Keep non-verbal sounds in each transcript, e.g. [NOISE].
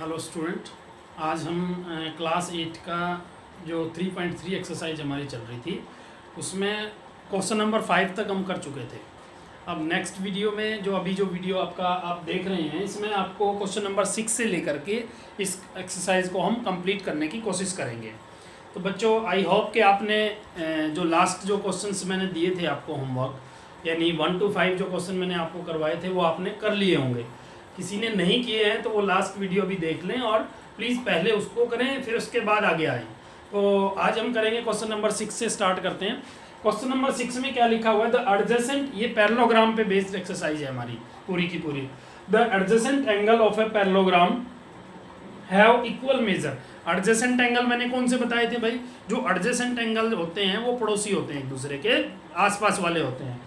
Hello student आज हम class eight का जो 3.3 एक्सरसाइज हमारी चल रही थी, उसमें क्वेश्चन नंबर फाइव तक हम कर चुके थे। अब नेक्स्ट वीडियो में जो अभी जो वीडियो आपका, आप देख रहे हैं, इसमें आपको क्वेश्चन नंबर सिक्स से लेकर के इस एक्सरसाइज को हम कंप्लीट करने की कोशिश करेंगे। तो बच्चों आई होप कि आपने जो लास्ट जो क्वेश्चन मैंने दिए थे आपको होमवर्क यानी वन टू फाइव जो क्वेश्चन मैंने आपको करवाए थे, वो आपने कर लिए होंगे। किसी ने नहीं किए हैं तो वो लास्ट वीडियो भी देख लें और प्लीज़ पहले उसको करें, फिर उसके बाद आगे आए। तो आज हम करेंगे क्वेश्चन नंबर सिक्स से स्टार्ट करते हैं। क्वेश्चन नंबर सिक्स में क्या लिखा हुआ है? द एडजेसेंट ये पैरलोग्राम पे बेस्ड एक्सरसाइज है हमारी, पूरी की पूरी। The adjacent angle of a parallelogram have equal measure adjacent angle मैंने कौन से बताए थे भाई? जो एडजेसेंट एंगल होते हैं, वो पड़ोसी होते हैं एक दूसरे के, आसपास वाले होते हैं।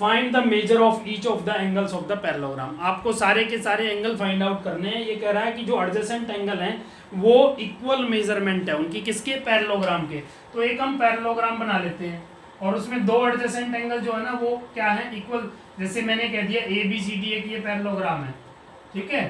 Find the measure of each of the angles of the parallelogram आपको सारे के सारे एंगल फाइंड आउट करने हैं। ये कह रहा है कि जो एडजेसेंट एंगल हैं, वो इक्वल मेज़रमेंट है उनकी किसके? पैरलोग्राम के। तो एक हम पैरेललोग्राम बना लेते हैं। और उसमें दो एडजेसेंट एंगल जो है ना, वो क्या है? इक्वल जैसे मैंने कह दिया ए बी सी डी एक ये पैरेललोग्राम है। ठीक है?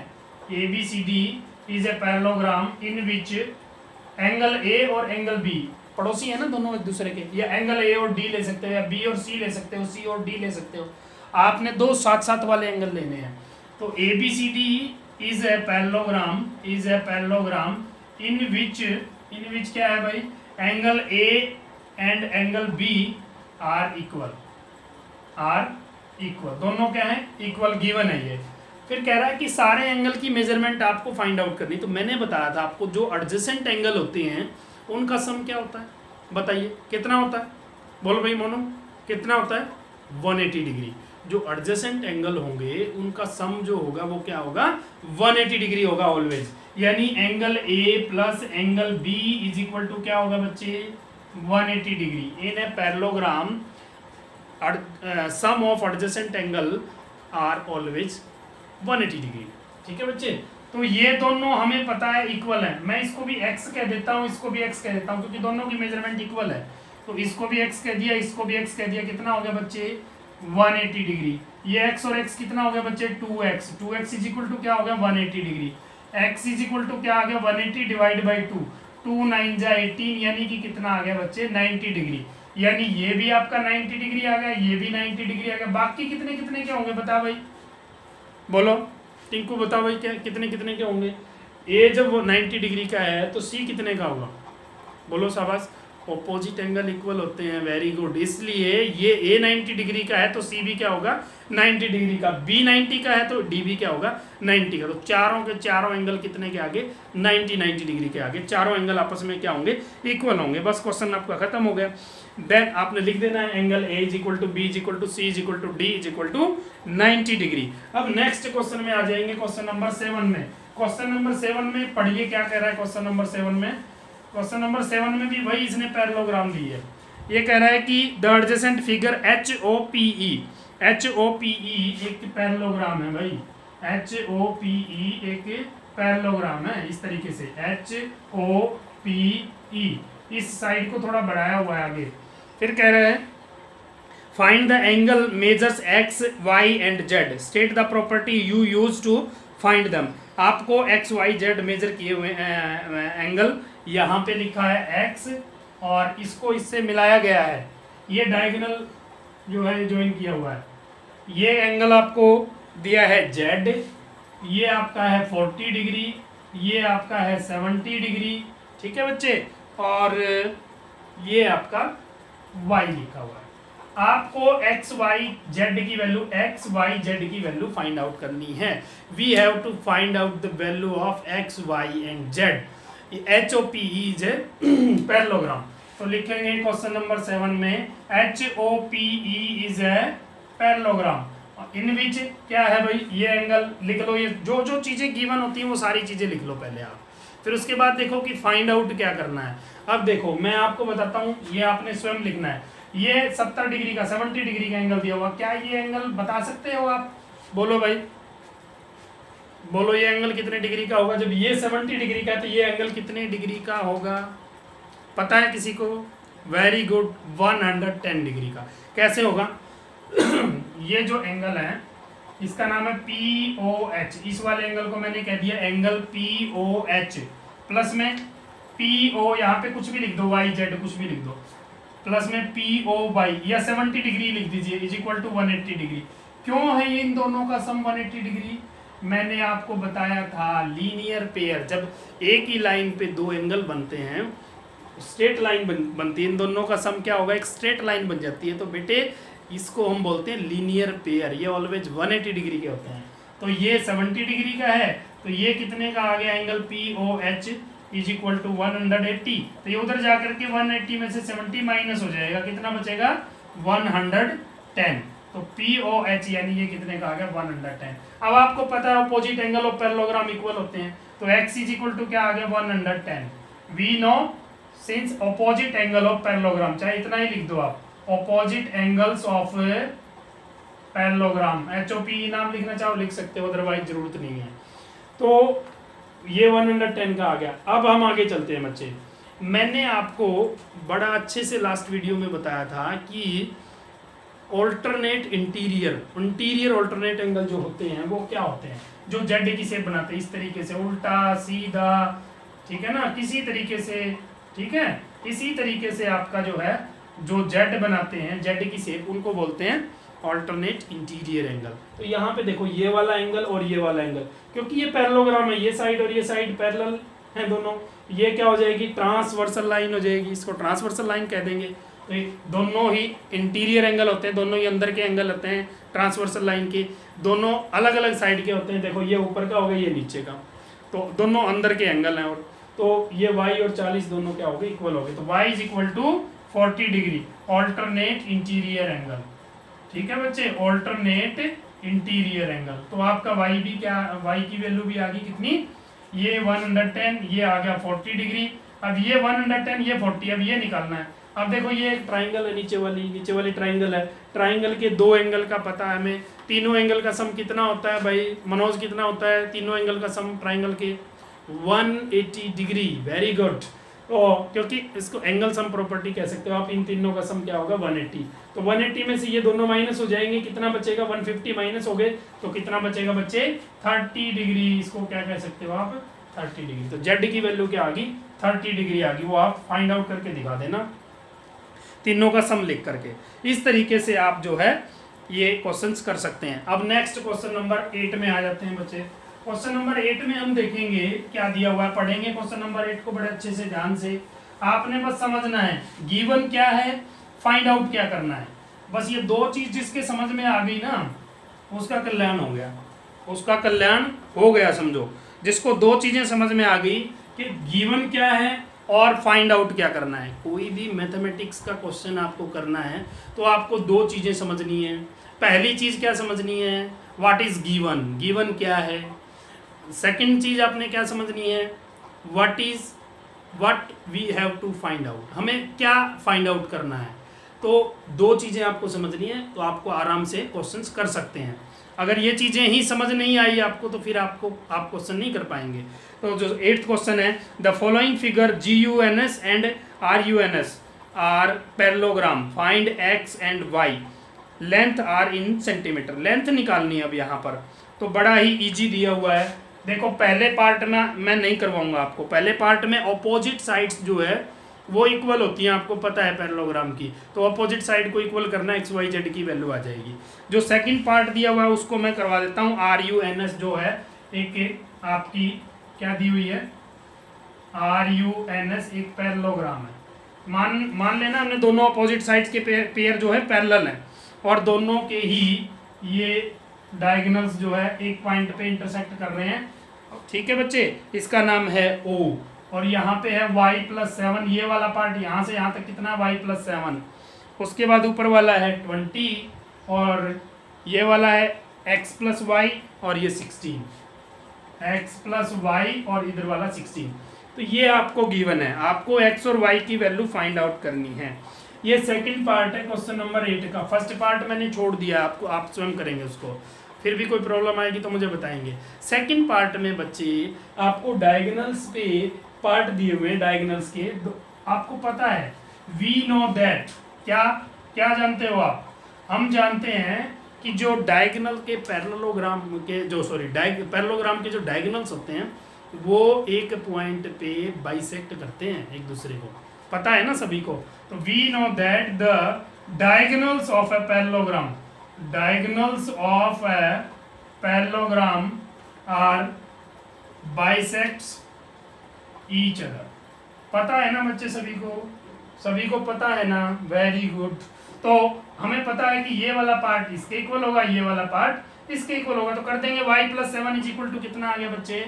A B C D is a parallelogram in which angle A और एंगल बी पड़ोसी है ना दोनों एक दूसरे के, या एंगल ए और डी ले सकते हो, या बी और सी ले सकते हो सी और डी ले सकते हो। आपने दो साथ साथ वाले एंगल लेने हैं। तो A B C D is a parallelogram is a parallelogram in which in which क्या है भाई? Angle A and angle B are equal are equal दोनों क्या है? इक्वल गिवन है ये। फिर कह रहा है कि सारे एंगल की मेज़रमेंट आपको फाइंड आउट करनी तो मैंने बताया था आपको जो एडजेसेंट एंगल होते हैं उनका सम क्या होता है? बताइए, कितना होता है? बोलो भाई मोनो, कितना होता है? 180 डिग्री। जो एडजेसेंट एंगल होंगे, उनका सम जो होगा, वो क्या होगा? 180 डिग्री होगा ऑलवेज यानी angle A plus angle B is equal to क्या होगा बच्चे? 180 degree. In a parallelogram sum of adjacent angle are always 180 degree. ठीक है बच्चे? तो ये दोनों हमें पता है इक्वल है। मैं इसको भी एक्स कह देता हूँ, इसको भी एक्स कह देता हूँ, क्योंकि दोनों की मेज़रमेंट इक्वल है। तो इसको भी x कह दिया, इसको भी x कह दिया, कितना हो गया बच्चे? 180 डिग्री। ये x और x कितना हो गया बच्चे? 2x 2x is equal to क्या हो गया? 180 degree. x is equal to क्या आ गया? 180 divide by two two nine जा एटीन, यानी कि कितना आ गया बच्चे? 90 डिग्री। यानी ये भी आपका 90 डिग्री आ गया, ये भी 90 डिग्री आ गया। बाकी कितने कितने के होंगे, बता भाई। बोलो। टिंकू बताओ भाई क्या कितने कितने के होंगे? ए जब वो 90 डिग्री का है तो सी कितने का होगा? बोलो शाबाश। ऑपोजिट एंगल इक्वल होते हैं। वेरी गुड इसलिए ये ए 90 डिग्री का है तो सी भी क्या होगा? 90 डिग्री का। बी 90 का है तो डी भी क्या होगा? 90 का। तो चारों के चारों एंगल कितने के आगे? 90 90 डिग्री के आगे। चारों एंगल आपस में क्या होंगे? इक्वल होंगे। बस क्वेश्चन आपका खत्म हो गया। देन आपने लिख देना है angle A is equal to B is equal to C is equal to D is equal to 90 degree अब नेक्स्ट क्वेश्चन में आ जाएँगे क्वेश्चन नंबर सेवन में। क्वेश्चन नंबर सेवन में पढ़िए क्या कह रहा है क्वेश्चन नंबर सेवन में। क्वेश्चन नंबर सेवन में भी वही इसने पैरेललोग्राम दी है। ये कह रहा है कि the adjacent figure H O P E H O P E एक पैरलोग्राम है भाई। एच ओ पी ई एक पैरेललोग्राम है इस तरीके से। एच ओ पी ई इस साइड को थोड़ा बढ़ाया हुआ है आगे। फिर कह रहे हैं find the angle measures X Y and Z state the property you use to find them आपको एक्स वाई जेड मेजर किए हुए एंगल यहाँ पे लिखा है एक्स और इसको इससे मिलाया गया है। ये डायगोनल जो है ज्वाइन किया हुआ है। ये एंगल आपको दिया है जेड ये आपका है फोर्टी डिग्री ये आपका है सेवेंटी डिग्री ठीक है बच्चे? और ये आपका y लिखा हुआ है। आपको x, y, z की वैल्यू x, y, z की वैल्यू फाइंड आउट करनी है। We have to find out the value of x, y and z. H O P is a parallelogram तो लिखेंगे क्वेश्चन नंबर सेवन में H O P E is a parallelogram in which क्या है भाई? ये angle लिख लो, ये जो जो चीज़ें गिवन होती हैं, वो सारी चीज़ें लिख लो पहले आप। फिर उसके बाद देखो कि फाइंड आउट क्या करना है। अब देखो, मैं आपको बताता हूँ, ये आपने स्वयं लिखना है। ये सत्तर डिग्री का सेवेंटी डिग्री का एंगल दिया हुआ। क्या ये एंगल बता सकते हो आप? बोलो भाई। बोलो, ये एंगल कितने डिग्री का होगा? जब ये सेवेंटी डिग्री का है तो ये एंगल कितने डिग्री का होगा? पता है किसी को? Very good one hundred ten degree का। कैसे होगा? [CLEARS THROAT] ये जो एंगल है, इसका नाम है पी ओ एच इस वाले एंगल को मैंने कह दिया angle P O H plus में पी ओ यहाँ पे कुछ भी लिख दो वाई जेड कुछ भी लिख दो। प्लस में पी ओ वाई या सेवेंटी डिग्री लिख दीजिए is equal to one eighty degree. क्यों है इन दोनों का सम वन एट्टी डिग्री? मैंने आपको बताया था लीनियर पेयर जब एक ही लाइन पे दो एंगल बनते हैं स्ट्रेट लाइन बन, बनती है इन दोनों का सम क्या होगा? एक स्ट्रेट लाइन बन जाती है। तो बेटे इसको हम बोलते हैं लीनियर पेयर ये ऑलवेज 180 डिग्री के होते हैं। तो ये 70 डिग्री का है तो ये कितने का आ गया angle P O H is equal to one hundred eighty तो ये उधर जाकर के 180 में से 70 माइनस हो जाएगा। कितना बचेगा? 110 तो पी ओ एच यानी ये कितने का आ गया? 110 अब आपको पता है opposite angle of parallelogram equal होते हैं। तो एक्स इज़ इक्वल टू क्या आ गया? 110 we know since opposite angle of parallelogram चाहे इतना ही लिख दो आप opposite angles of parallelogram H O P नाम लिखना चाहो, लिख सकते हो अदरवाइज़ ज़रूरत नहीं है। तो ये 110 का आ गया। अब हम आगे चलते हैं बच्चे। मैंने आपको बड़ा अच्छे से लास्ट वीडियो में बताया था कि alternate interior interior alternate angle जो होते हैं, वो क्या होते हैं? जो जेड की सेप बनाते हैं, इस तरीके से उल्टा, सीधा, ठीक है ना? किसी तरीके से, ठीक है? इसी तरीके से आपका जो है, जो जेड बनाते हैं जेड की सेप उनको बोलते हैं ऑल्टरनेट इंटीरियर एंगल तो यहाँ पे देखो ये वाला एंगल और ये वाला एंगल क्योंकि ये पैरेललोग्राम है, ये साइड और ये साइड पैरेलल है दोनों। ये क्या हो जाएगी? ट्रांसवर्सल लाइन हो जाएगी। इसको ट्रांसवर्सल लाइन कह देंगे। तो दोनों ही इंटीरियर एंगल होते हैं, दोनों ही अंदर के एंगल होते हैं ट्रांसवर्सल लाइन के। दोनों अलग अलग साइड के होते हैं। देखो, ये ऊपर का होगा, ये नीचे का। तो दोनों अंदर के एंगल हैं और तो ये वाई और 40 दोनों क्या हो गए? इक्वल हो गए। तो y is equal to 40 degree alternate interior angle ठीक है बच्चे? ऑल्टरनेट इंटीरियर एंगल तो आपका वाई भी क्या वाई की वैल्यू भी आ गई कितनी? ये 110 ये आ गया 40 डिग्री अब ये 110 ये 40 अब ये निकालना है। अब देखो ये एक ट्राइंगल है नीचे वाली नीचे वाली ट्राइंगल है। ट्राइंगल के दो एंगल का पता है हमें। तीनों एंगल का सम कितना होता है भाई? मनोज कितना होता है? तीनों एंगल का सम ट्राइंगल के 180 डिग्री वेरी गुड तो क्योंकि इसको एंगल सम प्रॉपर्टी कह सकते हो आप, इन तीनों का सम क्या होगा? 180 तो 180 में से ये दोनों माइनस हो जाएँगे, कितना बचेगा? 150 माइनस हो गए तो कितना बचेगा बच्चे? 30 डिग्री इसको क्या कह सकते हो आप? 30 डिग्री तो जेड की वैल्यू क्या आ गई? 30 डिग्री आ गई। वो आप फाइंड आउट करके दिखा देना। तीनों का सम लिख करके। इस तरीके से आप जो है, ये क्वेश्चन कर सकते हैं। अब नेक्स्ट क्वेश्चन नंबर एट में आ जाते हैं बच्चे। क्वेश्चन नंबर एट में हम देखेंगे क्या दिया हुआ है। पढ़ेंगे क्वेश्चन नंबर एट को बड़े अच्छे से ध्यान से। आपने बस समझना है गिवन क्या है फाइंड आउट क्या करना है। बस ये दो चीज़ जिसके समझ में आ गई ना, उसका कल्याण हो गया। उसका कल्याण हो गया, समझो। जिसको दो चीज़ें समझ में आ गई कि गिवन क्या है और फाइंड आउट क्या करना है। कोई भी मैथमेटिक्स का क्वेश्चन आपको करना है तो आपको दो चीज़ें समझनी है। पहली चीज़ क्या समझनी है? व्हाट इज़ गिवन गिवन क्या है? सेकंड चीज़ आपने क्या समझनी है? What is what we have to find out हमें क्या फाइंड आउट करना है? तो दो चीज़ें आपको समझनी है तो आपको आराम से क्वेश्चन कर सकते हैं। अगर ये चीज़ें ही समझ नहीं आई आपको तो फिर आपको, आप क्वेश्चन नहीं कर पाएँगे। तो जो एट्थ क्वेश्चन है the following figure G U N S and R U N S are parallelogram find X and Y length are in centimetre length निकालनी है अब यहाँ पर। तो बड़ा ही इजी दिया हुआ है। देखो पहले पार्ट में मैं नहीं करवाऊँगा आपको। पहले पार्ट में ऑपोजिट साइड्स जो है वो इक्वल होती हैं आपको पता है पैरलोग्राम की। तो अपोजिट साइड को इक्वल करना एक्स वाई जेड की वैल्यू आ जाएगी। जो सेकंड पार्ट दिया हुआ है उसको मैं करवा देता हूँ। आर यू एन एस जो है एक, आपकी क्या दी हुई है? आर यू एन एस एक पैरेललोग्राम है। मान मान लेना हमने दोनों अपोजिट साइड्स के पेयर जो है पैरेलल हैं। और दोनों के ही ये डायगनल्स जो है एक पॉइंट पे इंटरसेक्ट कर रहे हैं। ठीक है बच्चे? इसका नाम है ओ और यहाँ पे है वाई प्लस सेवन ये वाला पार्ट यहाँ से यहाँ तक कितना? वाई प्लस सेवन उसके बाद ऊपर वाला है ट्वेंटी और ये वाला है एक्स प्लस वाई और ये सिक्सटीन एक्स प्लस वाई और इधर वाला सिक्सटीन तो ये आपको गिवन है। आपको एक्स और वाई की वैल्यू फाइंड आउट करनी है। ये सेकंड पार्ट है क्वेश्चन नंबर एट का। फ़र्स्ट पार्ट मैंने छोड़ दिया आपको। आप स्वयं करेंगे उसको। फिर भी कोई प्रॉब्लम आएगी तो मुझे बताएँगे। सेकंड पार्ट में बच्चे, आपको डायगनल्स पे पार्ट दिए हुए डायगनल्स के। आपको पता है वी नो दैट क्या क्या जानते हो आप? हम जानते हैं कि जो डायगनल के पैरेललोग्राम के जो सॉरी पैरेललोग्राम के जो डायगनल्स होते हैं, वो एक पॉइंट पे बाइसेक्ट करते हैं एक दूसरे को। पता है ना सभी को? तो we know that the diagonals of a parallelogram diagonals of a parallelogram are bisects each other पता है ना बच्चे सभी को? सभी को पता है ना? वेरी गुड तो हमें पता है कि ये वाला पार्ट इसके इक्वल होगा, ये वाला पार्ट इसके इक्वल होगा। तो कर देंगे y plus seven is equal to कितना आ गया बच्चे?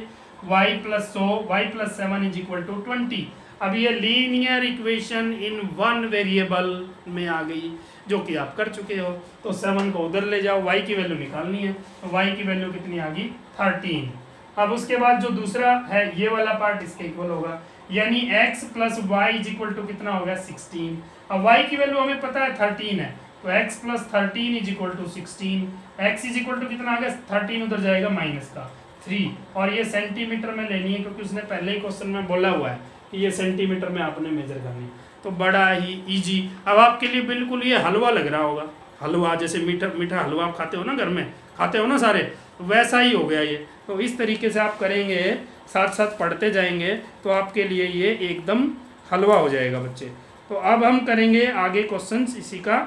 y plus so Y plus seven is equal to twenty अब ये linear equation in one variable में आ गई, जो कि आप कर चुके हो। तो सेवन को उधर ले जाओ वाई की वैल्यू निकालनी है। तो y की वैल्यू कितनी आ गई? थर्टीन अब उसके बाद जो दूसरा है, ये वाला पार्ट इसके इक्वल होगा। यानी x plus Y is equal to कितना होगा? सिक्सटीन अब y की वैल्यू हमें पता है थर्टीन है। तो x plus thirteen is equal to sixteen X is equal to कितना आ गया? थर्टीन उधर जाएगा माइनस का। थ्री और ये सेंटीमीटर में लेनी है, क्योंकि उसने पहले ही क्वेश्चन में बोला हुआ है। ये सेंटीमीटर में आपने मेजर करनी तो बड़ा ही इजी अब आपके लिए बिल्कुल ये हलवा लग रहा होगा। हलवा जैसे मीठा मीठा हलवा आप खाते हो ना घर में? खाते हो ना सारे? तो वैसा ही हो गया ये। तो इस तरीके से आप करेंगे साथ साथ पढ़ते जाएँगे तो आपके लिए ये एकदम हलवा हो जाएगा बच्चे। तो अब हम करेंगे आगे क्वेश्चन इसी का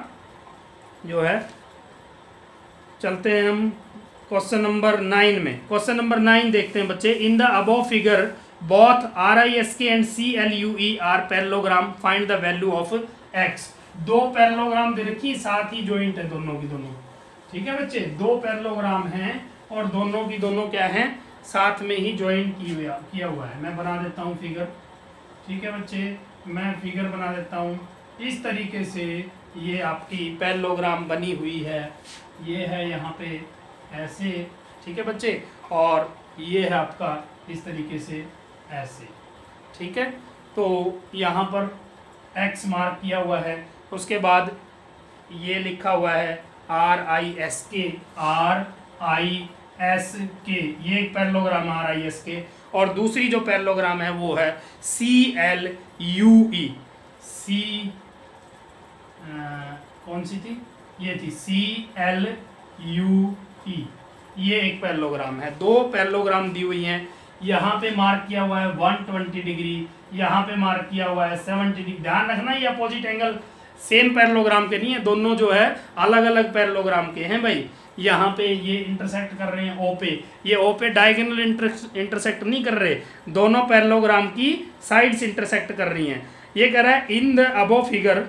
जो है। चलते हैं हम क्वेश्चन नंबर नाइन में। क्वेश्चन नंबर नाइन देखते हैं बच्चे। In the above figure I S K and C L U E are parallelogram find the parallelogram दे रखी, साथ ही ज्वाइंट है, दोनों की दोनों। ठीक है बच्चे? दो पैरलोग्राम हैं और दोनों की दोनों क्या हैं? साथ में ही हुआ किया हुआ है। मैं बना देता हूँ फिगर ठीक है बच्चे? मैं फिगर बना देता हूँ। इस तरीके से ये आपकी पैरलोग्राम बनी हुई है। ये है यहाँ पे ऐसे। ठीक है बच्चे? और ये है आपका इस तरीके से ऐसे। ठीक है? तो यहाँ पर एक्स मार्क किया हुआ है। उसके बाद ये लिखा हुआ है R I S K R I S K ये एक पैरलोग्राम आर आई एस के और दूसरी जो पैरलोग्राम है वो है सी एल यू ई सी कौन सी थी? ये थी सी एल यू ई ये एक पैरलोग्राम है। दो पैरलोग्राम दी हुई हैं। यहाँ पे मार्क किया हुआ है 120 डिग्री यहाँ पे मार्क किया हुआ है 70 डिग्री ध्यान रखना ये अपोजिट एंगल सेम पैरलोग्राम के नहीं है, दोनों जो है अलग अलग पैरलोग्राम के हैं भाई। यहाँ पे ये इंटरसेक्ट कर रहे हैं ओ पे ये ओ पे डायगोनल इंटरसेक्ट नहीं कर रहे, दोनों पैरलोग्राम की साइड्स इंटरसेक्ट कर रही हैं। ये कह रहा है in the above figure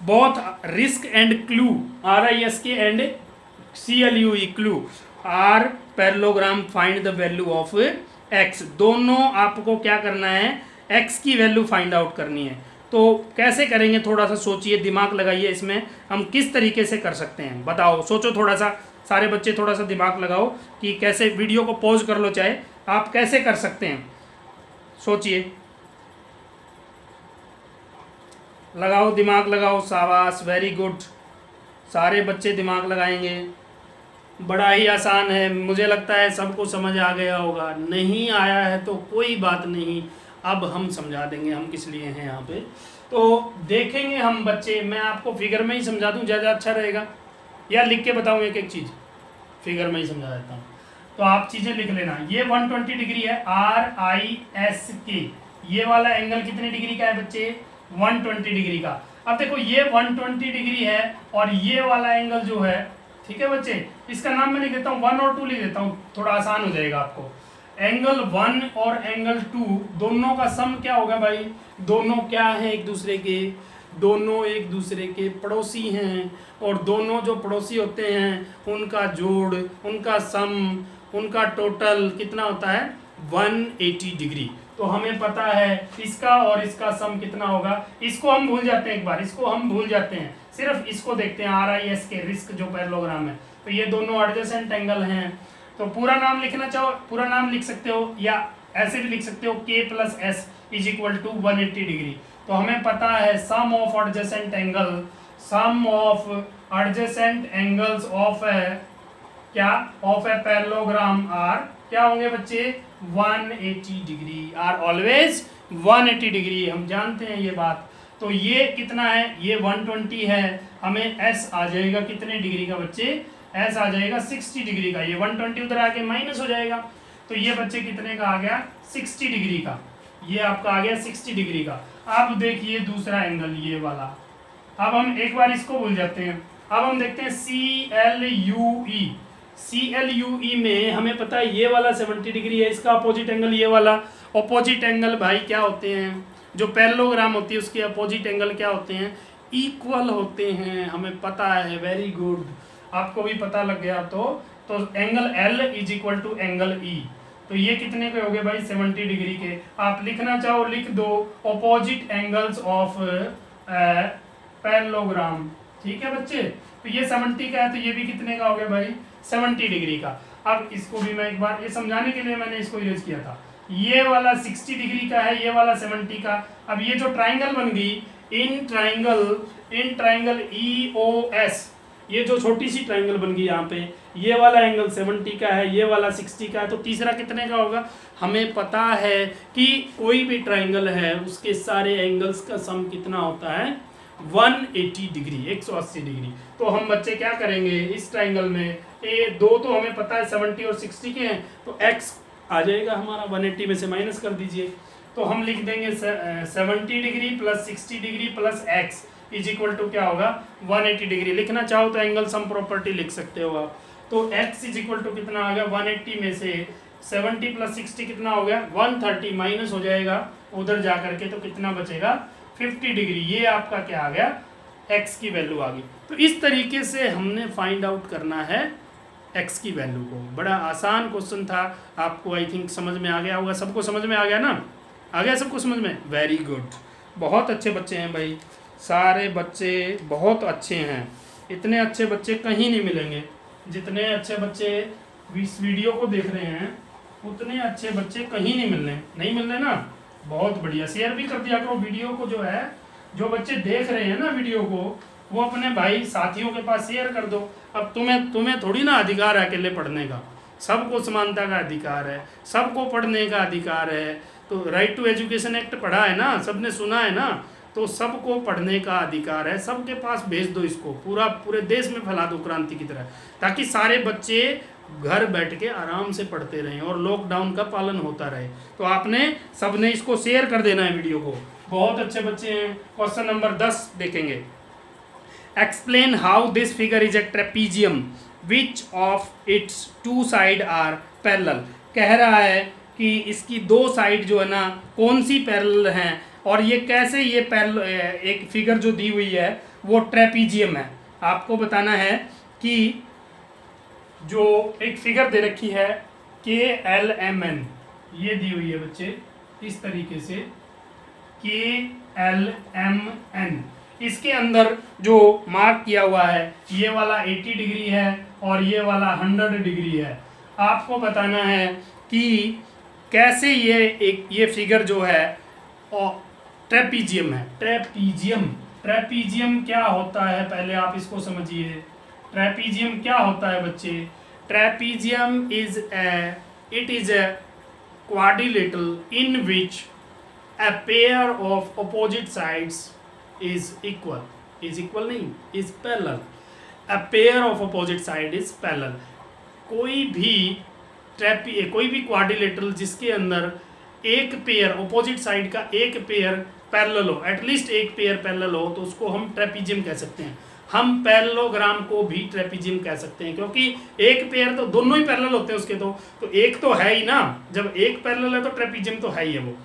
both risk and clue R I S K and C L U clue are parallelogram find the value of X. दोनों आपको क्या करना है, एक्स की वैल्यू फाइंड आउट करनी है। तो कैसे करेंगे, थोड़ा सा सोचिए, दिमाग लगाइए इसमें, हम किस तरीके से कर सकते हैं। बताओ, सोचो थोड़ा सा, सारे बच्चे थोड़ा सा दिमाग लगाओ कि कैसे वीडियो को पॉज कर लो, चाहे आप कैसे कर सकते हैं। सोचिए। लगाओ, दिमाग लगाओ सावास वेरी गुड सारे बच्चे दिमाग लगाएँगे। बड़ा ही आसान है। मुझे लगता है सबको समझ आ गया होगा। नहीं आया है तो कोई बात नहीं। अब हम समझा देंगे हम किस लिए हैं यहाँ पे। तो देखेंगे हम बच्चे। मैं आपको फिगर में ही समझा दूँ, ज़्यादा अच्छा रहेगा। या लिख के बताऊँ एक एक चीज़। फिगर में ही समझा देता हूँ। तो आप चीज़ें लिख लेना। ये 120 डिग्री है आर आई एस के ये वाला एंगल कितने डिग्री का है बच्चे? 120 डिग्री का। अब देखो, ये 120 डिग्री है और ये वाला एंगल जो है ठीक है बच्चे? इसका नाम मैं लिख देता हूँ वन और टू लिख देता हूँ, थोड़ा आसान हो जाएगा आपको। एंगल वन और एंगल टू दोनों का सम क्या होगा भाई? दोनों क्या है एक दूसरे के? दोनों एक दूसरे के पड़ोसी हैं और दोनों जो पड़ोसी होते हैं, उनका जोड़, उनका सम उनका टोटल कितना होता है? 180 डिग्री तो हमें पता है इसका और इसका सम कितना होगा। इसको हम भूल जाते हैं एक बार, इसको हम भूल जाते हैं। सिर्फ़ इसको देखते हैं R I S K risk जो पैरलोग्राम है। तो ये दोनों एडजेसेंट एंगल हैं। तो पूरा नाम लिखना चाहो, पूरा नाम लिख सकते हो, या ऐसे भी लिख सकते हो K plus S is equal to one eighty degree तो हमें पता है sum of adjacent angle sum of adjacent angles of a क्या? ऑफ़ ए पैरलोग्राम आर क्या होंगे बच्चे? 180 डिग्री आर ऑलवेज 180 डिग्री हम जानते हैं ये बात। तो ये कितना है? ये 120 है। हमें एस आ जाएगा कितने डिग्री का बच्चे? एस आ जाएगा 60 डिग्री का। ये 120 उधर आके माइनस हो जाएगा। तो ये बच्चे कितने का आ गया? 60 डिग्री का। ये आपका आ गया 60 डिग्री का। अब देखिए दूसरा एंगल ये वाला। अब हम एक बार इसको भूल जाते हैं। अब हम देखते हैं C L U E C L U E में हमें पता है ये वाला 70 डिग्री है, इसका अपोजिट एंगल ये वाला। अपोजिट एंगल भाई क्या होते हैं? जो पैरलोग्राम होती है, उसके अपोजिट एंगल क्या होते हैं? इक्वल होते हैं, हमें पता है वेरी गुड आपको भी पता लग गया तो तो angle L is equal to angle E तो ये कितने के हो गए भाई? 70 डिग्री के। आप लिखना चाहो, लिख दो अपोजिट एंगल्स ऑफ़ पैरलोग्राम। ठीक है बच्चे? तो ये 70 का है तो ये भी कितने का हो गया भाई? 70 डिग्री का। अब इसको भी मैं एक बार, ये समझाने के लिए मैंने इसको यूज़ किया था। ये वाला 60 डिग्री का है, ये वाला 70 का। अब ये जो ट्राइंगल बन गई, in triangle in triangle E O S ये जो छोटी सी ट्राइंगल बन गई यहाँ पे, ये वाला एंगल 70 का है, ये वाला 60 का है तो तीसरा कितने का होगा? हमें पता है कि कोई भी ट्राइंगल है, उसके सारे एंगल्स का सम कितना होता है? 180 डिग्री 180 डिग्री। तो हम बच्चे क्या करेंगे इस ट्राइंगल में? ए, दो तो हमें पता है 70 और 60 के हैं तो x आ जाएगा हमारा 180 में से माइनस कर दीजिए। तो हम लिख देंगे seventy degree plus sixty degree plus X is equal to क्या होगा? 180 डिग्री लिखना चाहो तो एंगल सम प्रॉपर्टी लिख सकते हो आप। तो x इज़ इक्वल टू कितना आ गया? 180 में से 70 प्लस सिक्सटी कितना हो गया? 130 माइनस हो जाएगा। उधर जा करके तो कितना बचेगा? 50 डिग्री ये आपका क्या आ गया? x की वैल्यू आ गई। तो इस तरीके से हमने फाइंड आउट करना है। X की वैल्यू को। बड़ा आसान क्वेश्चन था। आपको आई थिंक समझ में आ गया होगा। सबको समझ में आ गया ना? आ गया सबको समझ में? वेरी गुड बहुत अच्छे बच्चे हैं भाई। सारे बच्चे बहुत अच्छे हैं। इतने अच्छे बच्चे कहीं नहीं मिलेंगे। जितने अच्छे बच्चे इस वीडियो को देख रहे हैं, उतने अच्छे बच्चे कहीं नहीं मिलने। नहीं मिलने ना? बहुत बढ़िया। शेयर भी कर दिया करो वीडियो को जो है। जो बच्चे देख रहे हैं ना वीडियो को वो अपने भाई साथियों के पास शेयर कर दो। अब तुम्हें तुम्हें थोड़ी ना अधिकार है अकेले पढ़ने का। सबको समानता का अधिकार है, सबको पढ़ने का अधिकार है। तो राइट टू एजुकेशन एक्ट पढ़ा है ना, सबने सुना है ना? तो सबको पढ़ने का अधिकार है। सबके पास भेज दो इसको। पूरा, पूरे देश में फैला दो क्रांति की तरह। ताकि सारे बच्चे घर बैठ के आराम से पढ़ते रहें और लॉकडाउन का पालन होता रहे। तो आपने सबने इसको शेयर कर देना है वीडियो को। बहुत अच्छे बच्चे हैं। क्वेश्चन नंबर दस देखेंगे। Explain how this figure is a trapezium which of its two side are parallel कह रहा है कि इसकी दो साइड जो है ना, कौन सी पैरल हैं, और ये कैसे ये पैरल एक फिगर जो दी हुई है, वो ट्रेपीजियम है। आपको बताना है कि जो एक फिगर दे रखी है के एल एम एन ये दी हुई है बच्चे, इस तरीके से के एल एम एन इसके अंदर जो मार्क किया हुआ है, ये वाला 80 डिग्री है और ये वाला 100 डिग्री है। आपको बताना है कि कैसे ये एक, ये फिगर जो है और ट्रेपीजियम है। ट्रेपीजियम ट्रेपीजियम क्या होता है? पहले आप इसको समझिए। ट्रेपीजियम क्या होता है बच्चे? Trapezium is a it is a quadrilateral in which a pair of opposite sides is equal is equal नहीं, is parallel. A pair of opposite side is parallel. कोई भी ट्रैपी कोई भी क्वाड्रिलेटरल जिसके अंदर एक पेयर अपोजिट साइड का एक पेयर पैरेलल हो एटलीस्ट एक पेयर पैरेलल हो तो उसको हम ट्रेपीजियम कह सकते हैं। हम पैरेलोग्राम को भी ट्रेपीजियम कह सकते हैं, क्योंकि एक पेयर तो दोनों ही पैरेलल होते हैं उसके तो तो एक तो है ही ना। जब एक पैरेलल है तो ट्रेपीजियम तो है ही है वो।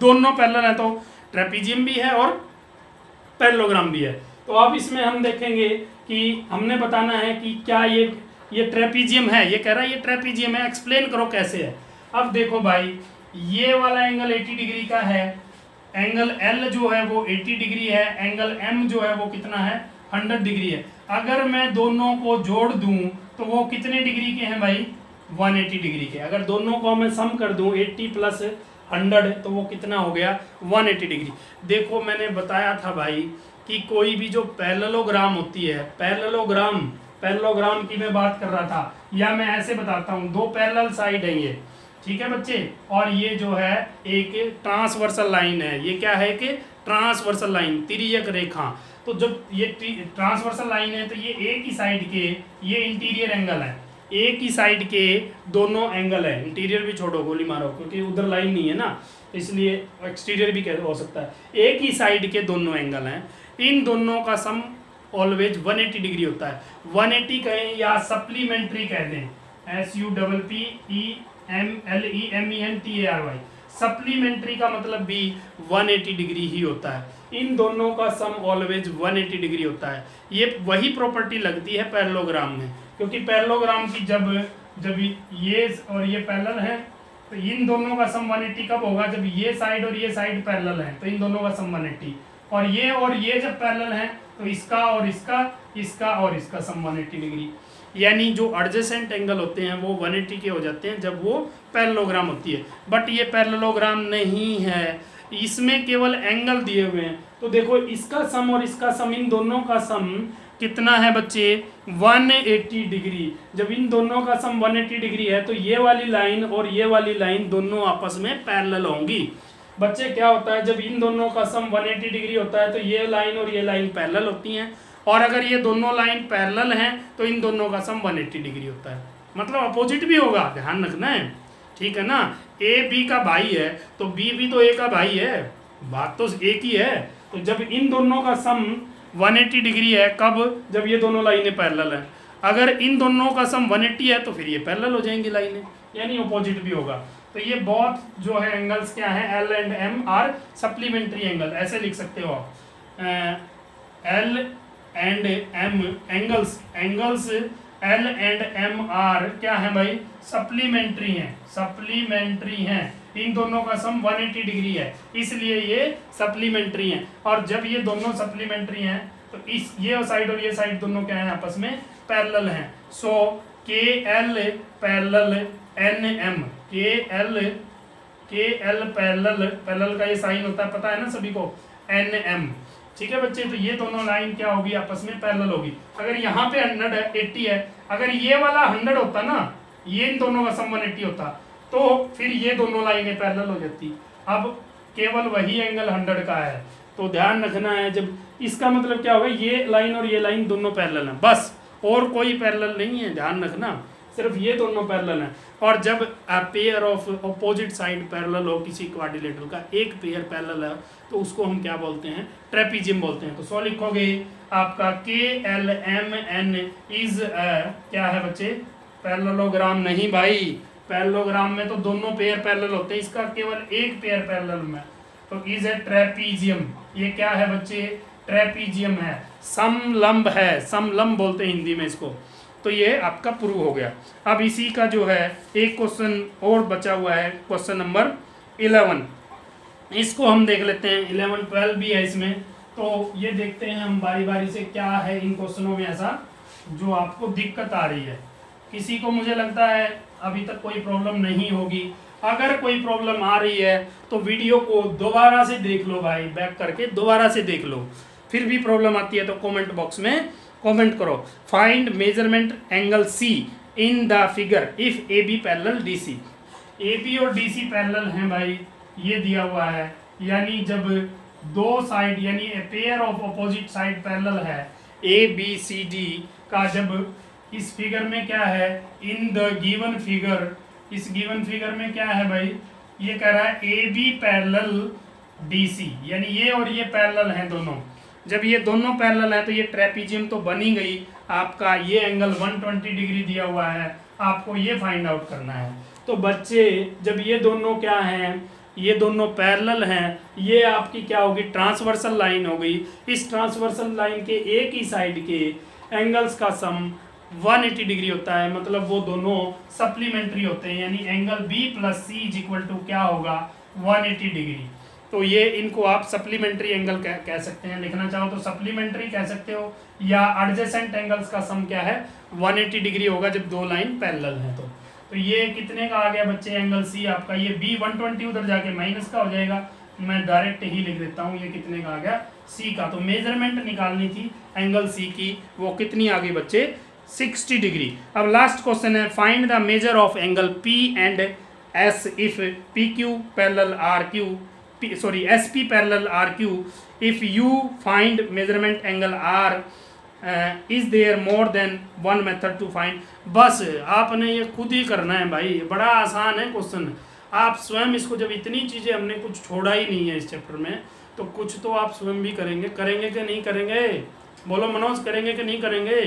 दोनों पैरेलल है तो ट्रेपीजियम भी है और पैरेलोग्राम भी है। तो अब इसमें हम देखेंगे कि हमने बताना है कि क्या ये ये ट्रेपीजियम है। ये कह रहा है ये ट्रेपीजियम है। एक्सप्लेन करो कैसे है। अब देखो भाई, ये वाला एंगल 80 डिग्री का है। एंगल एल जो है वो 80 डिग्री है। एंगल एम जो है वो कितना है? 100 डिग्री है। अगर मैं दोनों को जोड़ दूँ तो वो कितने डिग्री के हैं भाई? 180 डिग्री के। अगर दोनों को मैं सम कर दूँ 80 प्लस हंड्रेड है तो वो कितना हो गया? One eighty degree. देखो, मैंने बताया था भाई कि कोई भी जो पैरलोग्राम होती है पैरलोग्राम पैरेललोग्राम की मैं बात कर रहा था, या मैं ऐसे बताता हूँ, दो पैरल साइड है ये, ठीक है बच्चे? और ये जो है, एक ट्रांसवर्सल लाइन है। ये क्या है कि ट्रांसवर्सल लाइन तिरक रेखा। तो जब ये ट्रांसवर्सल लाइन है तो ये एक ही साइड के, ये इंटीरियर एंगल है। एक ही साइड के दोनों एंगल है। इंटीरियर भी छोड़ो, गोली मारो, क्योंकि उधर लाइन नहीं है ना। इसलिए एक्सटीरियर भी हो सकता है? एक ही साइड के दोनों एंगल हैं। इन दोनों का सम ऑलवेज 180 डिग्री होता है। 180 कहें या सप्लीमेंट्री कह दें। S U double P E M L E M E N T A R Y supplementary का मतलब भी 180 डिग्री ही होता है। इन दोनों का सम ऑलवेज 180 डिग्री होता है। ये वही प्रॉपर्टी लगती है पैरलोग्राम में। क्योंकि पैरलोग्राम की जब जब ये और ये पैरल है तो इन दोनों का सम 180 कब होगा? जब ये साइड और ये साइड पैरल है तो इन दोनों का सम 180 और ये और ये जब पैरल है तो इसका और इसका इसका और इसका सम 180 डिग्री। यानी जो एडजेसेंट एंगल होते हैं, वो 180 के हो जाते हैं जब वो पैरेललोग्राम होती है। बट ये पैरेललोग्राम नहीं है। इसमें केवल एंगल दिए हुए हैं। तो देखो, इसका सम और इसका सम, इन दोनों का सम कितना है बच्चे? 180 डिग्री। जब इन दोनों का सम 180 डिग्री है तो ये वाली लाइन और ये वाली लाइन दोनों आपस में पैरेलल होंगी। बच्चे, क्या होता है? जब इन दोनों का सम 180 डिग्री होता है तो ये लाइन और ये लाइन पैरेलल होती हैं। और अगर ये दोनों लाइन पैरेलल हैं तो इन दोनों का सम 180 डिग्री होता है। मतलब अपोजिट भी होगा, ध्यान रखना है। ठीक है ना? ए बी का भाई है तो बी भी तो ए का भाई है। बात तो एक ही है। तो जब इन दोनों का सम 180 डिग्री है, कब? जब ये दोनों लाइनें पैरेलल हैं। अगर इन दोनों का सम 180 है तो फिर ये पैरेलल हो जाएँगी लाइनें। यानी अपोजिट भी होगा। तो ये बहुत जो है एंगल्स क्या है? L and M are supplementary angle ऐसे लिख सकते हो आप। L and M angles angles L and M are क्या है भाई? सप्लीमेंट्री हैं। सप्लीमेंट्री हैं। इन दोनों का सम 180 डिग्री है। इसलिए ये सप्लीमेंट्री हैं। और जब ये दोनों सप्लीमेंट्री हैं तो इस, ये साइड और ये साइड दोनों क्या है आपस में पैरेलल हैं। So K L parallel N M K L K L parallel parallel का ये साइन होता है, पता है ना सभी को? एन एम ठीक है बच्चे तो ये दोनों लाइन क्या होगी, आपस में पैरेलल होगी। अगर यहाँ पे हंड्रेड है एट्टी है, अगर ये वाला हंड्रेड होता ना, ये इन दोनों का सम वन एट्टी होता तो फिर ये दोनों लाइनें पैरेलल हो जाती। अब केवल वही एंगल हंड्रेड का है। तो ध्यान रखना है, जब इसका मतलब क्या होगा, ये लाइन और ये लाइन दोनों पैरेलल हैं। बस, और कोई पैरेलल नहीं है, ध्यान रखना। सिर्फ़ ये दोनों पैरेलल हैं। और जब pair of opposite side parallel हो किसी क्वाड्रिलेटरल का, एक पेयर पैरेलल है तो उसको हम क्या बोलते हैं? ट्रेपिजियम बोलते हैं। तो सो लिखोगे, आपका के एल एम एन इज़ क्या है बच्चे? पैरेललोग्राम नहीं भाई। पैरेललोग्राम में तो दोनों पेयर पैरेलल होते हैं। इसका केवल एक पेयर पैरेलल में। तो इज़ ए ट्रेपीजियम ये क्या है बच्चे? ट्रेपीजियम है। समलंब है। समलंब बोलते हैं हिंदी में इसको। तो ये आपका प्रूव हो गया। अब इसी का जो है, एक क्वेश्चन और बचा हुआ है क्वेश्चन नंबर इलेवन इसको हम देख लेते हैं इलेवन ट्वेल्व भी है इसमें। तो ये देखते हैं हम बारी बारी से क्या है इन क्वेश्चनों में ऐसा जो आपको दिक्कत आ रही है। किसी को मुझे लगता है अभी तक कोई प्रॉब्लम नहीं होगी। अगर कोई प्रॉब्लम आ रही है तो वीडियो को दोबारा से देख लो भाई बैक करके दोबारा से देख लो। फिर भी प्रॉब्लम आती है तो कमेंट बॉक्स में कमेंट करो. Find measurement angle C in the figure if A B parallel D C A B और डी सी पैरल हैं भाई. ये दिया हुआ है. यानी जब दो साइड यानी pair of opposite side parallel है ए बी सी डी का जब इस फिगर में क्या है? इन द गिवन फिगर इस गिवन फिगर में क्या है भाई? ये कह रहा है A B parallel D C यानी ये और ये पैरल हैं दोनों. जब ये दोनों पैरेलल है तो ये ट्रेपिजियम तो बनी गई। आपका ये एंगल 120 डिग्री दिया हुआ है। आपको ये फाइंड आउट करना है। तो बच्चे, जब ये दोनों क्या हैं, ये दोनों पैरेलल हैं, ये आपकी क्या होगी? ट्रांसवर्सल लाइन हो गई। इस ट्रांसवर्सल लाइन के एक ही साइड के एंगल्स का सम 180 डिग्री होता है। मतलब वो दोनों सप्लीमेंट्री होते हैं। यानी angle B plus C is equal to क्या होगा? 180 डिग्री तो ये इनको आप सप्लीमेंट्री एंगल कह, कह सकते हैं। लिखना चाहो तो सप्लीमेंट्री कह सकते हो या एडजेसेंट एंगल्स का सम क्या है? 180 डिग्री होगा जब दो लाइन पैरेलल हैं तो। तो ये कितने का आ गया बच्चे एंगल सी आपका? ये बी 120 उधर जाके माइनस का हो जाएगा। मैं डायरेक्ट ही लिख देता हूँ ये कितने का आ गया? सी का। तो मेज़रमेंट निकालनी थी एंगल सी की वो कितनी आ गई बच्चे? 60 डिग्री अब लास्ट क्वेश्चन है find the measure of angle P and S if P Q parallel R Q sorry S P parallel R Q if you find measurement angle R is there more than one method to find बस, आपने ये खुद ही करना है भाई बड़ा आसान है क्वेश्चन आप स्वयं इसको जब इतनी चीज़ें हमने कुछ छोड़ा ही नहीं है इस चैप्टर में तो कुछ तो आप स्वयं भी करेंगे। करेंगे कि नहीं करेंगे? बोलो मनोज, करेंगे कि नहीं करेंगे?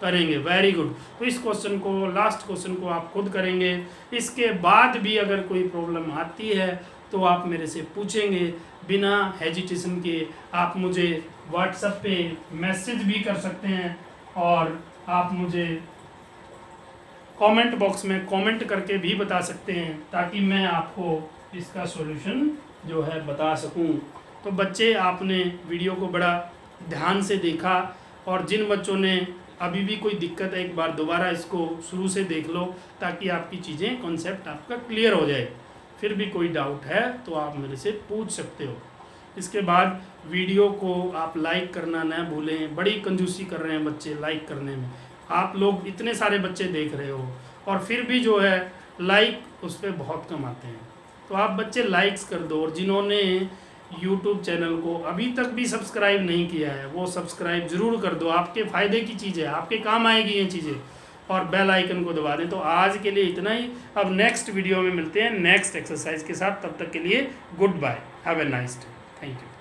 करेंगे वेरी गुड तो इस क्वेश्चन को लास्ट क्वेश्चन को आप खुद करेंगे। इसके बाद भी अगर कोई प्रॉब्लम आती है तो आप मेरे से पूछेंगे बिना हेजिटेशन के आप मुझे व्हाट्सएप पे मैसेज भी कर सकते हैं और आप मुझे कमेंट बॉक्स में कमेंट करके भी बता सकते हैं ताकि मैं आपको इसका सॉल्यूशन जो है बता सकूँ। तो बच्चे, आपने वीडियो को बड़ा ध्यान से देखा और जिन बच्चों ने अभी भी कोई दिक्कत है, एक बार दोबारा इसको शुरू से देख लो ताकि आपकी चीज़ें कॉन्सेप्ट आपका क्लियर हो जाए। फिर भी कोई डाउट है तो आप मेरे से पूछ सकते हो। इसके बाद वीडियो को आप लाइक करना न भूलें। बड़ी कंजूसी कर रहे हैं बच्चे लाइक करने में। आप लोग इतने सारे बच्चे देख रहे हो और फिर भी जो है लाइक उस पर बहुत कम आते हैं। तो आप बच्चे लाइक्स कर दो और जिन्होंने यूट्यूब चैनल को अभी तक भी सब्सक्राइब नहीं किया है, वो सब्सक्राइब ज़रूर कर दो। आपके फ़ायदे की चीज़ है, आपके काम आएगी ये चीज़ें। और बेल आइकन को दबा दें। तो आज के लिए इतना ही। अब नेक्स्ट वीडियो में मिलते हैं। नेक्स्ट एक्सरसाइज के साथ। तब तक के लिए good bye have a nice thank you